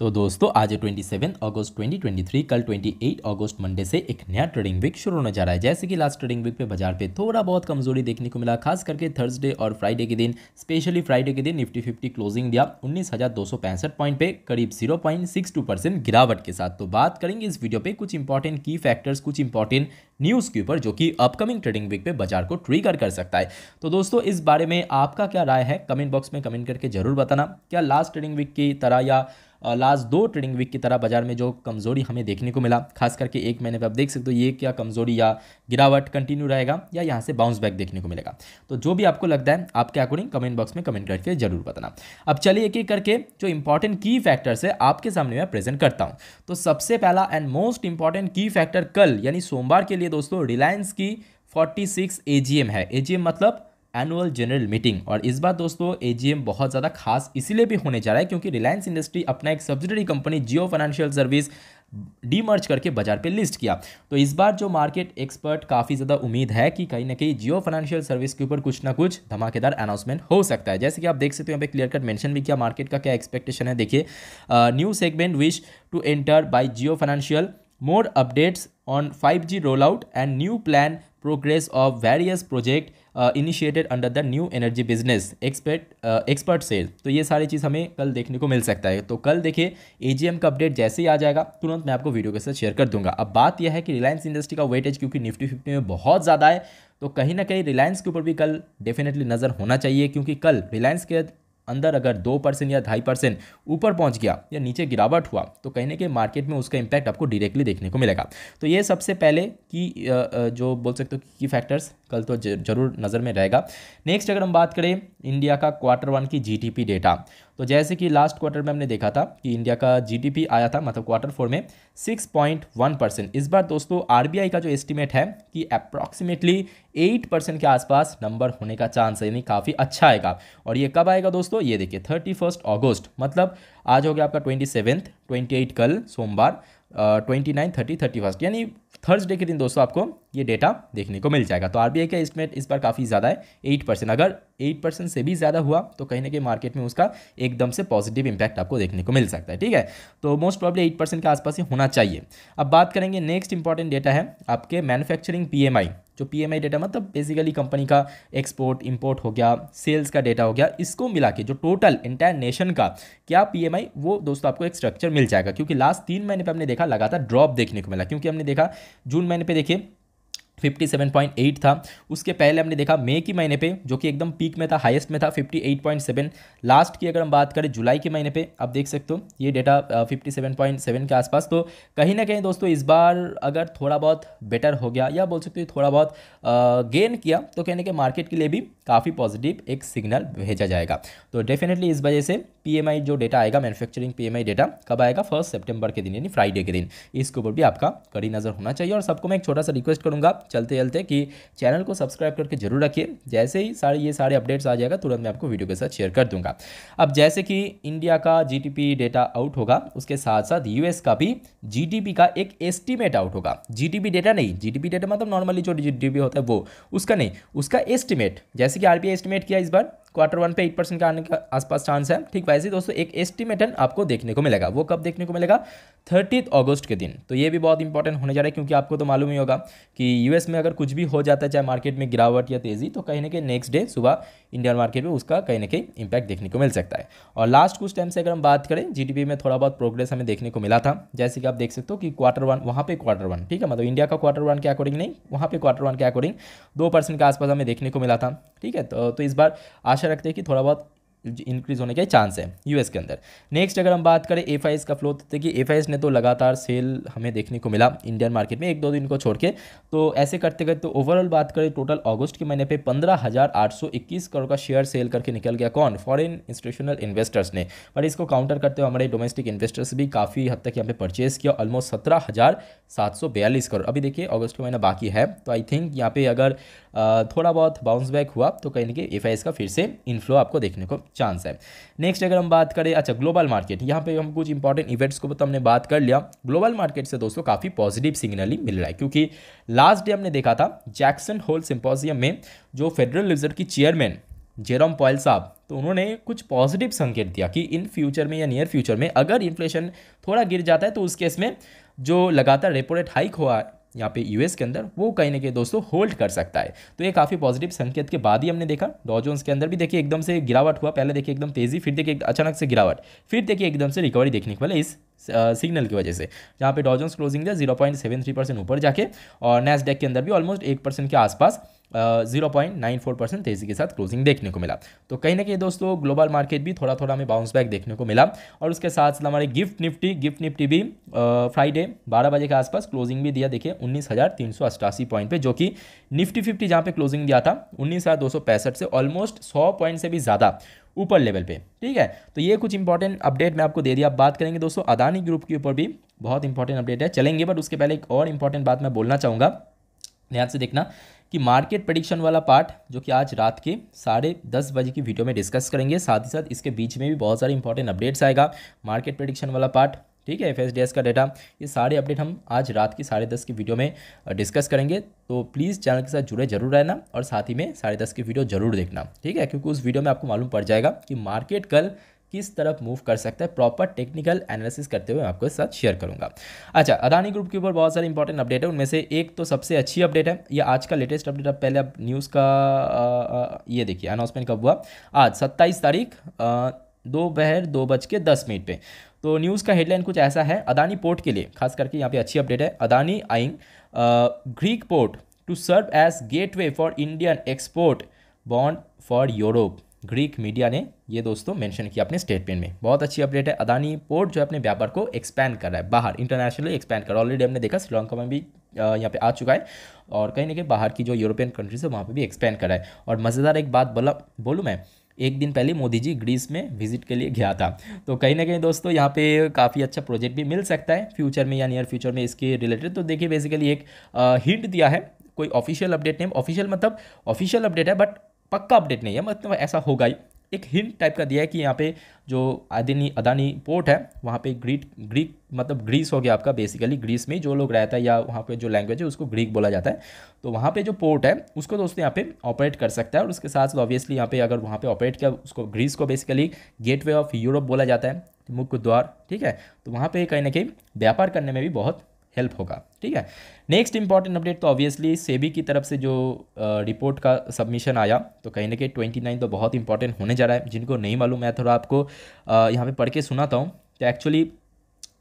तो दोस्तों, आज है 27 अगस्त 2023 कल 28 अगस्त मंडे से एक नया ट्रेडिंग वीक शुरू होने जा रहा है। जैसे कि लास्ट ट्रेडिंग वीक पे बाज़ार पे थोड़ा बहुत कमज़ोरी देखने को मिला, खास करके थर्सडे और फ्राइडे के दिन। स्पेशली फ्राइडे के दिन निफ्टी फिफ्टी क्लोजिंग दिया उन्नीस पॉइंट पे, करीब ज़ीरो गिरावट के साथ। तो बात करेंगे इस वीडियो पे कुछ इंपॉर्टेंट की फैक्टर्स कुछ इंपॉर्टेंट न्यूज़ के ऊपर, जो कि अपकमिंग ट्रेडिंग वीक पे बाज़ार को ट्रिगर कर सकता है। तो दोस्तों, इस बारे में आपका क्या राय है? कमेंट बॉक्स में कमेंट करके ज़रूर बताना। क्या लास्ट ट्रेडिंग वीक की तरह या लास्ट दो ट्रेडिंग वीक की तरह बाज़ार में जो कमज़ोरी हमें देखने को मिला, खास करके एक महीने पर आप देख सकते हो, ये क्या कमज़ोरी या गिरावट कंटिन्यू रहेगा या यहाँ से बाउंस बैक देखने को मिलेगा। तो जो भी आपको लगता है, आपके अकॉर्डिंग कमेंट बॉक्स में कमेंट करके ज़रूर बताना। अब चलिए एक एक करके जो इंपॉर्टेंट की फैक्टर्स है, आपके सामने मैं प्रेजेंट करता हूँ। तो सबसे पहला and most important key factor कल, यानी सोमवार के लिए दोस्तों रिलायंस की 46 एजीएम है। एजीएम मतलब एनुअल जनरल मीटिंग और इस बार दोस्तों एजीएम बहुत ज़्यादा खास इसीलिए भी होने जा रहा है क्योंकि रिलायंस इंडस्ट्री अपना एक subsidiary company Jio financial service demerge करके बाज़ार पे लिस्ट किया। तो इस बार जो मार्केट एक्सपर्ट काफ़ी ज़्यादा उम्मीद है कि कहीं ना कहीं जियो फाइनेंशियल सर्विस के ऊपर कुछ ना कुछ धमाकेदार अनाउंसमेंट हो सकता है। जैसे कि आप देख सकते हो, यहाँ पे क्लियर कट मेंशन भी किया मार्केट का क्या एक्सपेक्टेशन है। देखिए new segment wish to enter by Jio financial more updates on five G roll out and new plan progress of various project initiated under the new energy business expert expert से तो ये सारी चीज़ हमें कल देखने को मिल सकता है। तो कल देखिए एजीएम का अपडेट जैसे ही आ जाएगा, तुरंत मैं आपको वीडियो के साथ शेयर कर दूँगा। अब बात यह है कि रिलायंस इंडस्ट्री का वेटेज क्योंकि निफ्टी फिफ्टी में बहुत ज़्यादा है तो कहीं ना कहीं रिलायंस के ऊपर भी कल डेफिनेटली नज़र होना चाहिए, क्योंकि कल रिलायंस के अंदर अगर दो परसेंट या ढाई परसेंट ऊपर पहुँच गया या नीचे गिरावट हुआ तो कहीं ना कहीं मार्केट में उसका इंपैक्ट आपको डायरेक्टली देखने को मिलेगा। तो ये सबसे पहले की जो बोल सकते हो की फैक्टर्स कल तो ज़रूर नज़र में रहेगा। नेक्स्ट अगर हम बात करें इंडिया का क्वार्टर वन की जीडीपी डेटा तो जैसे कि लास्ट क्वार्टर में हमने देखा था कि इंडिया का जीडीपी आया था मतलब क्वार्टर फोर में 6.1 परसेंट इस बार दोस्तों आरबीआई का जो एस्टिमेट है कि अप्रॉक्सीमेटली 8 परसेंट के आसपास नंबर होने का चांस है, यानी काफ़ी अच्छा आएगा। और ये कब आएगा दोस्तों? ये देखिए थर्टी ऑगस्ट मतलब आज हो गया आपका ट्वेंटी सेवेंथ कल सोमवार twenty nine thirty thirty first यानी थर्सडे के दिन दोस्तों आपको ये डेटा देखने को मिल जाएगा। तो आरबीआई का एस्टिमेट इस बार काफ़ी ज़्यादा है एट परसेंट अगर एट परसेंट से भी ज़्यादा हुआ तो कहीं ना कहीं मार्केट में उसका एकदम से पॉजिटिव इंपैक्ट आपको देखने को मिल सकता है, ठीक है? तो मोस्ट प्रॉब्ली एट परसेंट के आसपास ही होना चाहिए। अब बात करेंगे नेक्स्ट इंपॉर्टेंट डेटा है आपके मैन्युफैक्चरिंग पीएमआई जो पी पीएमआई डेटा मतलब बेसिकली कंपनी का एक्सपोर्ट इंपोर्ट हो गया सेल्स का डेटा हो गया, इसको मिला के जो टोटल इंटायर नेशन का क्या पीएमआई वो दोस्तों आपको एक स्ट्रक्चर मिल जाएगा। क्योंकि लास्ट तीन महीने पे हमने देखा लगातार ड्रॉप देखने को मिला। क्योंकि हमने देखा जून महीने पे देखिए 57.8 था। उसके पहले हमने देखा मई के महीने पे, जो कि एकदम पीक में था हाईएस्ट में था 58.7 लास्ट की अगर हम बात करें जुलाई के महीने पे, आप देख सकते हो, ये डेटा 57.7 के आसपास। तो कहीं ना कहीं दोस्तों, इस बार अगर थोड़ा बहुत बेटर हो गया, या बोल सकते हो थोड़ा बहुत गेन किया तो कहने के मार्केट के लिए भी काफ़ी पॉजिटिव एक सिग्नल भेजा जाएगा। तो डेफिनेटली इस वजह से पी जो डेटा आएगा मैनुफैक्चरिंग पी डेटा कब आएगा? फ़र्स्ट सेप्टेम्बर के दिन, यानी फ्राइडे के दिन। इसके ऊपर भी आपका कड़ी नज़र होना चाहिए और सबको मैं एक छोटा सा रिक्वेस्ट करूँगा चलते चलते कि चैनल को सब्सक्राइब करके ज़रूर रखिए। जैसे ही सारे, ये सारे अपडेट्स आ जाएगा, तुरंत मैं आपको वीडियो के साथ शेयर कर दूँगा। अब जैसे कि इंडिया का जीडीपी डेटा आउट होगा, उसके साथ साथ यूएस का भी जीडीपी का एक एस्टिमेट आउट होगा। जीडीपी डेटा नहीं जीडीपी डेटा मतलब नॉर्मली जो जीडीपी होता है वो, उसका नहीं, उसका एस्टिमेट जैसे कि आरबीआई एस्टिमेट किया इस बार क्वार्टर वन पे एट परसेंट का आने का आसपास चांस है। ठीक, वैसे दोस्तों, एक एस्टिमेटन आपको देखने को मिलेगा। वो कब देखने को मिलेगा? थर्टीथ अगस्त के दिन। तो ये भी बहुत इंपॉर्टेंट होने जा रहा है, क्योंकि आपको तो मालूम ही होगा कि यूएस में अगर कुछ भी हो जाता है, चाहे मार्केट में गिरावट या तेज़ी तो कहीं ना कहीं नेक्स्ट डे सुबह इंडियन मार्केट में उसका कहीं ना कहीं इंपैक्ट देखने को मिल सकता है। और लास्ट कुछ टाइम से अगर हम बात करें जी में थोड़ा बहुत प्रोग्रेस हमें देखने को मिला था। जैसे कि आप देख सकते हो कि क्वार्टर वन वहाँ पे क्वार्टर वन ठीक है? मतलब इंडिया का क्वार्टर वन के अकॉर्डिंग नहीं, वहाँ पे क्वार्टर वन के अकॉर्डिंग दो परसेंट के आसपास हमें देखने को मिला था। ठीक है? तो, तो इस बार आशा रखते हैं कि थोड़ा बहुत इंक्रीज होने के चांस है यूएस के अंदर। नेक्स्ट अगर हम बात करें एफआईएस का फ्लो तो देखिए एफ़ ने तो लगातार सेल हमें देखने को मिला इंडियन मार्केट में एक दो दिन को छोड़ के। तो ऐसे करते करते तो ओवरऑल बात करें टोटल अगस्त के महीने पे पंद्रह हज़ार आठ सौ इक्कीस करोड़ का शेयर सेल करके निकल गया कौन? फॉरेन इंस्टीट्यूशनल इन्वेस्टर्स ने। पर इसको काउंटर करते हुए हमारे डोमेस्टिक इन्वेस्टर्स भी काफ़ी हद तक यहाँ पे परचेज किया ऑलमोस्ट सत्रह हज़ार सात सौ बयालीस करोड़। अभी देखिए अगस्त का महीना बाकी है तो आई थिंक यहाँ पे अगर थोड़ा बहुत बाउंस बैक हुआ तो कहीं ना कहीं एफ़ का फिर से इनफ्लो आपको देखने को चांस है। नेक्स्ट अगर हम बात करें अच्छा ग्लोबल मार्केट यहाँ पे हम कुछ इंपॉर्टेंट इवेंट्स को तो हमने बात कर लिया। ग्लोबल मार्केट से दोस्तों काफ़ी पॉजिटिव सिग्नल ही मिल रहा है, क्योंकि लास्ट डे हमने देखा था जैक्सन होल सिंपोजियम में जो फेडरल रिज़र्व की चेयरमैन जेरोम पॉयल साहब तो उन्होंने कुछ पॉजिटिव संकेत दिया कि इन फ्यूचर में या नियर फ्यूचर में अगर इन्फ्लेशन थोड़ा गिर जाता है तो उस केस में जो लगातार रेपो रेट हाइक हुआ यहाँ पे यूएस के अंदर, वो कहीं ना कहीं दोस्तों होल्ड कर सकता है। तो ये काफ़ी पॉजिटिव संकेत के बाद ही हमने देखा। डॉजोन्स के अंदर भी देखिए एकदम से गिरावट हुआ। पहले देखिए एकदम तेज़ी, फिर देखिए अचानक से गिरावट। फिर देखिए एकदम से रिकवरी देखने के मिला इस सिग्नल की वजह से। जहाँ पे डॉजोन्स क्लोजिंग था zero point seven three percent ऊपर जाके, और नेस्डेक के अंदर भी ऑलमोस्ट एक परसेंट के आसपास zero point nine four percent तेज़ी के साथ क्लोजिंग देखने को मिला। तो कहीं ना कहीं दोस्तों ग्लोबल मार्केट भी थोड़ा थोड़ा हमें बाउंस बैक देखने को मिला। और उसके साथ साथ हमारे गिफ्ट निफ्टी गिफ्ट निफ्टी भी फ्राइडे बारह बजे के आसपास क्लोजिंग भी दिया। देखिए, उन्नीस हज़ार तीन सौ अस्टासी पॉइंट पे, जो कि निफ्टी फिफ्टी जहाँ पे क्लोजिंग दिया था, उन्नीस हज़ार दो सौ पैंसठ से ऑलमोस्ट सौ पॉइंट से भी ज़्यादा ऊपर लेवल पे। ठीक है? तो ये कुछ इंपॉर्टेंट अपडेट मैं आपको दे दिया। अब बात करेंगे दोस्तों, अदानी ग्रुप के ऊपर भी बहुत इंपॉर्टेंट अपडेट है। चलेंगे बट उसके पहले एक और इंपॉर्टेंट बात मैं बोलना चाहूँगा। ध्यान से देखना। कि मार्केट प्रडिक्शन वाला पार्ट जो कि आज रात के साढ़े दस बजे की वीडियो में डिस्कस करेंगे। साथ ही साथ इसके बीच में भी बहुत सारे इंपॉर्टेंट अपडेट्स आएगा मार्केट प्रडिक्शन वाला पार्ट ठीक है एफएसडीएस का डेटा ये सारे अपडेट हम आज रात की साढ़े दस की वीडियो में डिस्कस करेंगे। तो प्लीज़ चैनल के साथ जुड़े ज़रूर रहना और साथ ही में साढ़े दस की वीडियो ज़रूर देखना। ठीक है, क्योंकि उस वीडियो में आपको मालूम पड़ जाएगा कि मार्केट कल किस तरफ़ मूव कर सकता है? प्रॉपर टेक्निकल एनालिसिस करते हुए मैं आपको साथ शेयर करूँगा। अच्छा अदानी ग्रुप के ऊपर बहुत सारे इंपॉर्टेंट अपडेट है। उनमें से एक तो सबसे अच्छी अपडेट है। ये आज का लेटेस्ट अपडेट अब पहले अब न्यूज़ का आ, ये देखिए अनाउंसमेंट कब हुआ? आज सत्ताईस तारीख दोपहर दो बज के दस मिनट पे। तो न्यूज़ का हेडलाइन कुछ ऐसा है अदानी पोर्ट के लिए खास करके यहाँ पे अच्छी अपडेट है। Adani eyeing Greek port to serve as gateway for Indian export bound for Europe Greek media ने ये दोस्तों मेंशन किया अपने स्टेटमेंट में। बहुत अच्छी अपडेट है। अदानी पोर्ट जो है अपने व्यापार को एक्सपैंड कर रहा है। बाहर इंटरनेशनली एक्सपैंड कर रहा है। ऑलरेडी हमने देखा, श्रीलंका में भी यहाँ पे आ चुका है। और कहीं ना कहीं बाहर की जो यूरोपियन कंट्रीज़ है, वहाँ पर भी एक्सपैंड कर रहा है। और मज़ेदार एक बात बोला, बोलूँ मैं, एक दिन पहले मोदी जी ग्रीस में विज़िट के लिए गया था। तो कहीं ना कहीं दोस्तों, यहाँ पे काफ़ी अच्छा प्रोजेक्ट भी मिल सकता है। फ्यूचर में या नियर फ्यूचर में इसके रिलेटेड तो देखिए बेसिकली एक हिंट दिया है। कोई ऑफिशियल अपडेट नहीं ऑफिशियल मतलब ऑफिशियल अपडेट है बट पक्का अपडेट नहीं है मतलब ऐसा होगा ही। एक हिंट टाइप का दिया है कि यहाँ पे जो अदानी अदानी पोर्ट है, वहाँ पे ग्रीक ग्रीक मतलब ग्रीस हो गया आपका बेसिकली ग्रीस में जो लोग रहता है या वहाँ पे जो लैंग्वेज है, उसको ग्रीक बोला जाता है। तो वहाँ पे जो पोर्ट है, उसको दोस्तों यहाँ पे ऑपरेट कर सकता है और उसके साथ साथ ऑब्वियसली यहाँ पे अगर वहाँ पे ऑपरेट किया, उसको ग्रीस को बेसिकली गेट ऑफ़ यूरोप बोला जाता है, मुख्य द्वार, ठीक है? तो वहाँ पर कहीं ना कहीं व्यापार करने में भी बहुत हेल्प होगा। ठीक है? नेक्स्ट इंपॉर्टेंट अपडेट तो ऑब्वियसली सेबी की तरफ़ से जो रिपोर्ट का सबमिशन आया तो कहीं ना कहीं ट्वेंटी नाइन तो बहुत इंपॉर्टेंट होने जा रहा है। जिनको नहीं मालूम, मैं थोड़ा आपको यहाँ पे पढ़ के सुनाता हूँ। तो एक्चुअली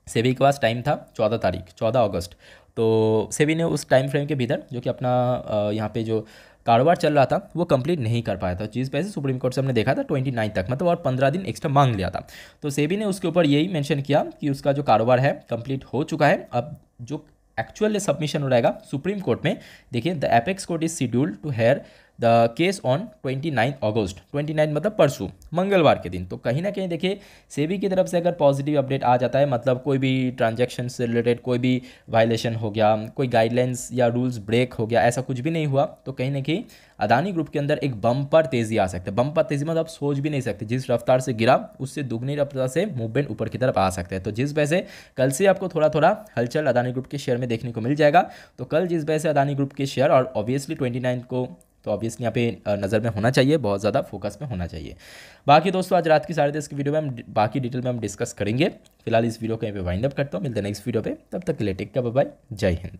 सेबी के पास टाइम था चौदह तारीख, चौदह अगस्त। तो सेबी ने उस टाइम फ्रेम के भीतर जो कि अपना यहाँ पे जो कारोबार चल रहा था, वो कंप्लीट नहीं कर पाया था। चीज़ पैसे सुप्रीम कोर्ट से हमने देखा था ट्वेंटी नाइन तक मतलब और पंद्रह दिन एक्स्ट्रा मांग लिया था। तो सेबी ने उसके ऊपर यही मेंशन किया कि उसका जो कारोबार है कंप्लीट हो चुका है। अब जो एक्चुअल सबमिशन हो रहेगा सुप्रीम कोर्ट में, देखिए the apex court is scheduled to hear the case on twenty nine August twenty nine मतलब परसों, मंगलवार के दिन। तो कहीं ना कहीं देखिए, सेबी की तरफ़ से अगर पॉजिटिव अपडेट आ जाता है मतलब कोई भी ट्रांजेक्शन से रिलेटेड कोई भी वायलेशन हो गया, कोई गाइडलाइंस या रूल्स ब्रेक हो गया, ऐसा कुछ भी नहीं हुआ तो कहीं ना कहीं अदानी ग्रुप के अंदर एक बम्पर तेज़ी आ सकता है। बम्पर तेज़ी मतलब आप सोच भी नहीं सकते, जिस रफ्तार से गिरा, उससे दुगनी रफ्तार से मूवमेंट ऊपर की तरफ़ आ सकता है। तो जिस वजह से कल से आपको थोड़ा थोड़ा हलचल अदानी ग्रुप के शेयर में देखने को मिल जाएगा। तो कल जिस वजह से अदानी ग्रुप के शेयर और ऑब्वियसली ट्वेंटी को तो ऑब्वियसली यहाँ पे नज़र में होना चाहिए, बहुत ज़्यादा फोकस में होना चाहिए। बाकी दोस्तों, आज रात की साढ़े दस की वीडियो में हम बाकी डिटेल में हम डिस्कस करेंगे। फ़िलहाल इस वीडियो को यहाँ पे वाइंड अप करता हूँ। मिलते हैं नेक्स्ट वीडियो पे। तब तक लेटेक का बाय जय हिंद।